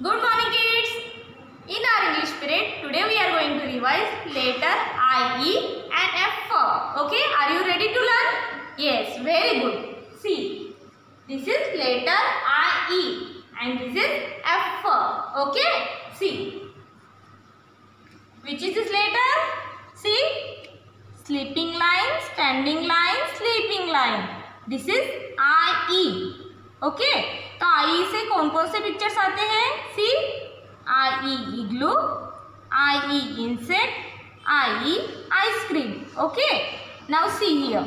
Good morning kids. In our English period, today we are going to revise letter I, E and F. Okay, are you ready to learn? Yes, very good. See, this is letter I, E and this is F. Okay, see. Which is this letter? See, sleeping line, standing line, sleeping line. This is I, E. Okay. आई से कौन कौन से pictures आते हैं? See, I igloo, I insect I ice cream. Okay? Now see here.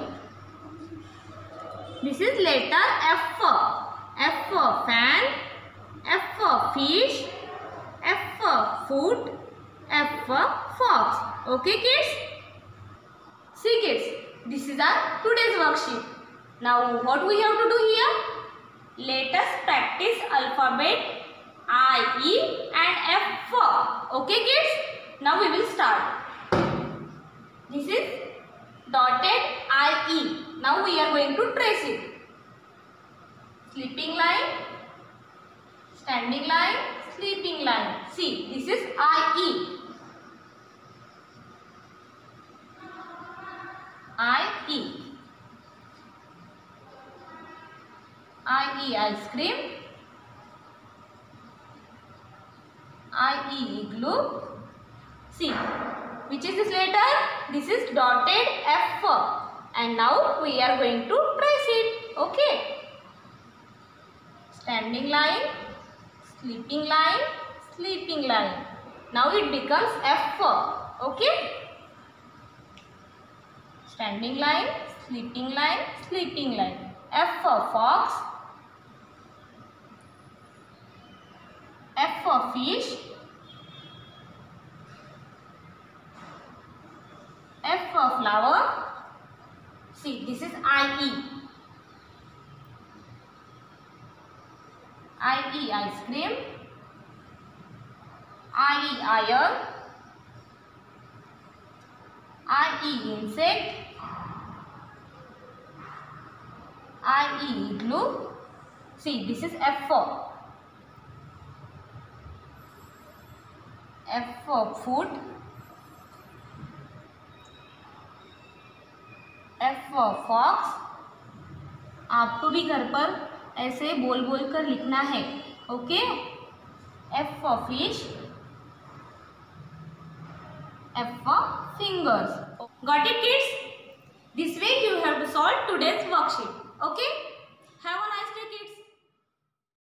This is letter F F for fan F for fish F for food F for fox okay kids see, kids, this is our today's worksheet. Now, what we have to do here? Let us practice alphabet i e and f for okay kids now we will start this is dotted i e now we are going to trace it sleeping line standing line sleeping line see this is i e I E. I E ice cream. I E igloo. See, which is this letter? This is dotted F. And now we are going to trace it. Okay. Standing line, sleeping line, sleeping line. Now it becomes F. Okay standing line, sleeping line, sleeping line. F for fox, F for fish, F for flower. See, this is IE. IE ice cream, IE iron, IE insect, IE igloo. See, this is F4. F for food. F for fox आपको भी घर पर ऐसे बोल बोल कर लिखना है, okay? F for fish F for fingers got it kids this way you have to solve today's